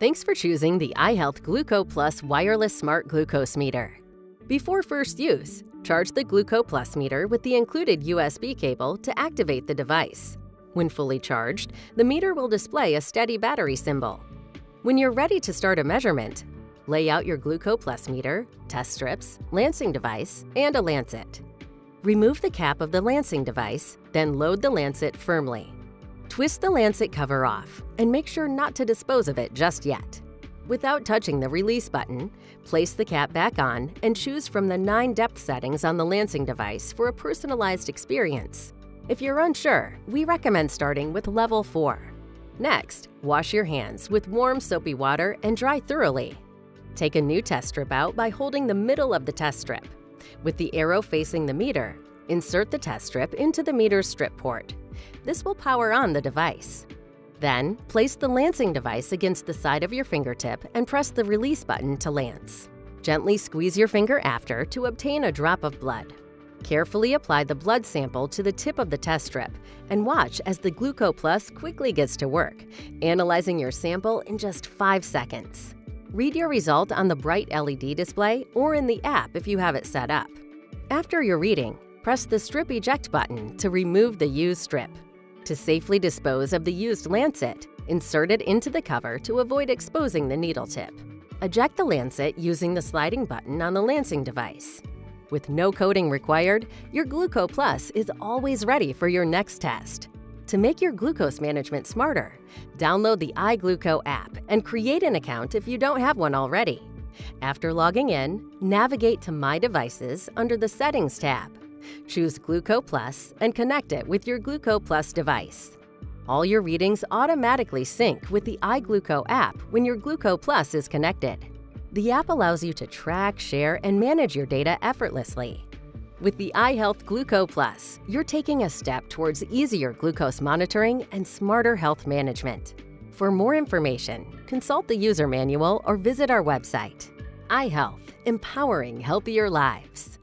Thanks for choosing the iHealth Gluco Plus wireless smart glucose meter. Before first use, charge the Gluco Plus meter with the included USB cable to activate the device. When fully charged, the meter will display a steady battery symbol. When you're ready to start a measurement, lay out your Gluco Plus meter, test strips, lancing device, and a lancet. Remove the cap of the lancing device, then load the lancet firmly. Twist the lancet cover off and make sure not to dispose of it just yet. Without touching the release button, place the cap back on and choose from the nine depth settings on the lancing device for a personalized experience. If you're unsure, we recommend starting with level 4. Next, wash your hands with warm soapy water and dry thoroughly. Take a new test strip out by holding the middle of the test strip. With the arrow facing the meter, insert the test strip into the meter's strip port. This will power on the device. Then, place the lancing device against the side of your fingertip and press the release button to lance. Gently squeeze your finger after to obtain a drop of blood. Carefully apply the blood sample to the tip of the test strip and watch as the Gluco Plus quickly gets to work, analyzing your sample in just 5 seconds. Read your result on the bright LED display or in the app if you have it set up. After your reading, press the Strip Eject button to remove the used strip. To safely dispose of the used lancet, insert it into the cover to avoid exposing the needle tip. Eject the lancet using the sliding button on the lancing device. With no coating required, your Gluco Plus is always ready for your next test. To make your glucose management smarter, download the iGluco app and create an account if you don't have one already. After logging in, navigate to My Devices under the Settings tab. Choose Gluco Plus and connect it with your Gluco Plus device. All your readings automatically sync with the iGluco app when your Gluco Plus is connected. The app allows you to track, share, and manage your data effortlessly. With the iHealth Gluco Plus, you're taking a step towards easier glucose monitoring and smarter health management. For more information, consult the user manual or visit our website. iHealth, empowering healthier lives.